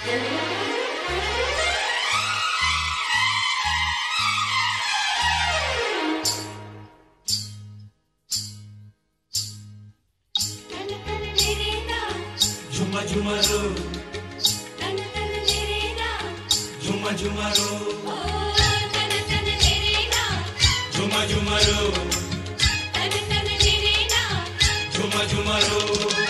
झुमा झुमा रो। झुमा झुमा रो। झुमा झुमा रो। झुमा झुमा रो।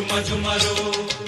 झुमा झुमा रो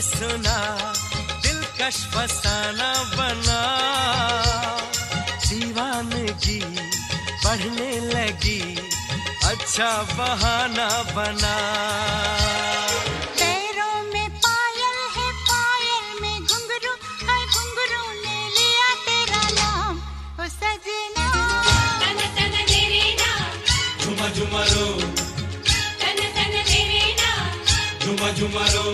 सुना दिलकश फसाना बना। दीवानगी बढ़ने लगी अच्छा बहाना बना। पैरों में पायल है पायल में घुंघरू ने लिया तेरा नाम झुमा झुमा रो। झुमा झुमा रो।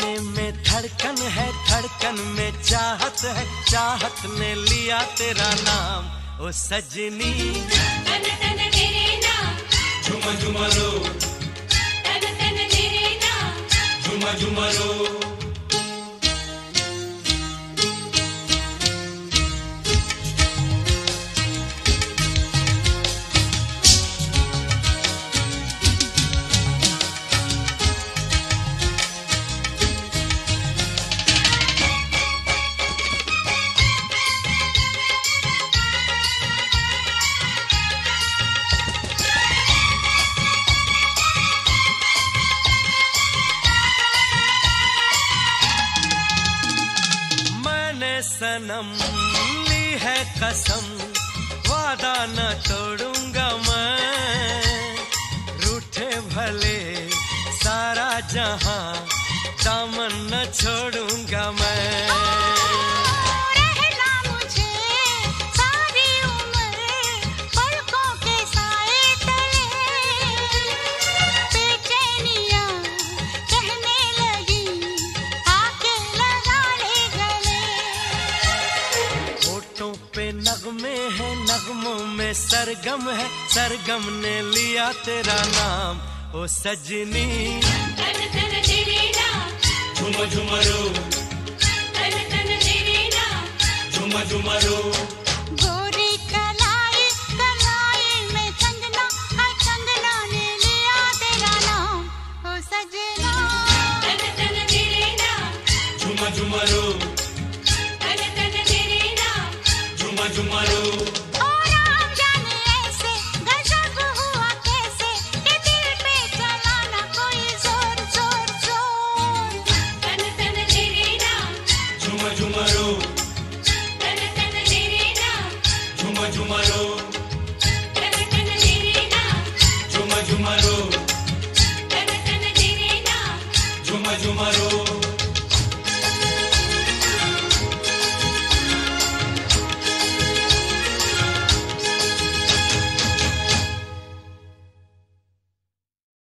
सीने में धड़कन है, धड़कन में चाहत है, चाहत ने लिया तेरा नाम। ओ सजनी। सनम, ली है कसम, वादा न तोड़ूँगा मैं। रूठे भले सारा जहाँ, दामन न छोड़ूँगा नगमों में सरगम है सरगम ने लिया तेरा नाम। ओ सजनी। झुम झुमरू। झुम